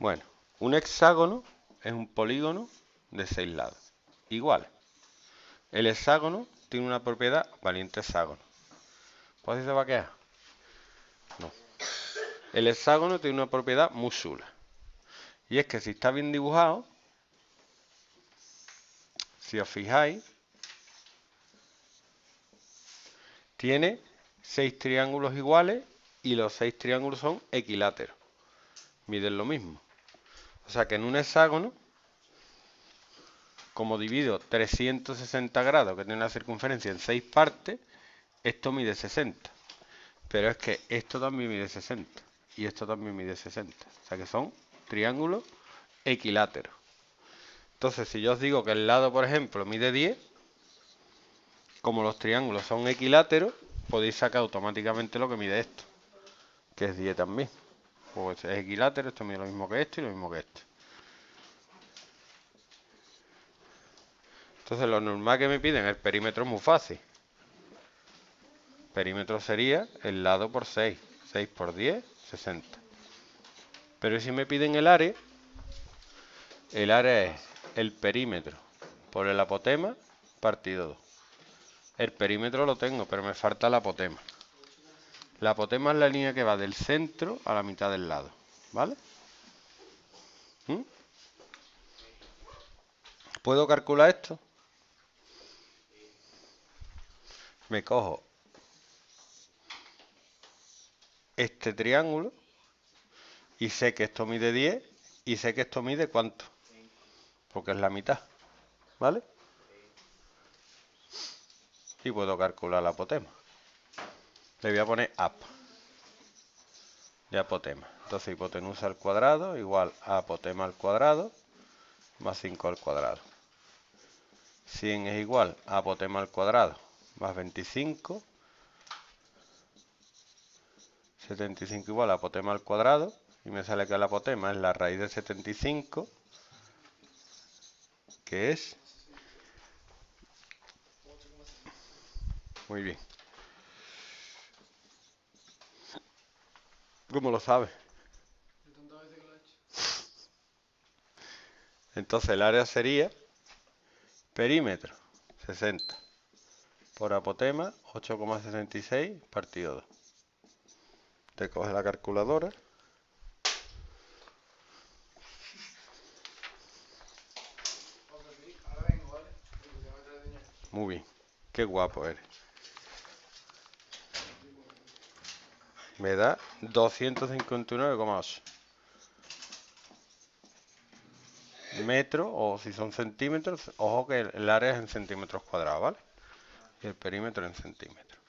Bueno, un hexágono es un polígono de seis lados, igual. El hexágono tiene una propiedad valiente hexágono. ¿Pues se va a? No. El hexágono tiene una propiedad muy chula. Y es que si está bien dibujado, si os fijáis, tiene seis triángulos iguales y los seis triángulos son equiláteros. Miden lo mismo. O sea que en un hexágono, como divido 360 grados, que tiene una circunferencia en seis partes, esto mide 60. Pero es que esto también mide 60. Y esto también mide 60. O sea que son triángulos equiláteros. Entonces, si yo os digo que el lado, por ejemplo, mide 10, como los triángulos son equiláteros, podéis sacar automáticamente lo que mide esto, que es 10 también. Pues es equilátero, esto mide lo mismo que esto y lo mismo que esto. Entonces, lo normal que me piden el perímetro es muy fácil. perímetro sería el lado por 6. 6 por 10, 60. Pero si me piden el área, el área es el perímetro por el apotema partido 2. El perímetro lo tengo, pero me falta la apotema. La apotema es la línea que va del centro a la mitad del lado. ¿Vale? ¿Mm? ¿Puedo calcular esto? Me cojo este triángulo y sé que esto mide 10 y sé que esto mide cuánto porque es la mitad, ¿vale? Y puedo calcular la apotema. Le voy a poner ap de apotema. Entonces hipotenusa al cuadrado igual a apotema al cuadrado más 5 al cuadrado. 100 es igual a apotema al cuadrado más 25. 75 igual a apotema al cuadrado. Y me sale que la apotema es la raíz de 75 que es... Muy bien. ¿Cómo lo sabe? Entonces el área sería perímetro 60 por apotema 8,66 partido 2. Te coge la calculadora. Muy bien. Qué guapo eres. Me da 259,8 metros o si son centímetros. Ojo que el área es en centímetros cuadrados, ¿vale? Y el perímetro en centímetros.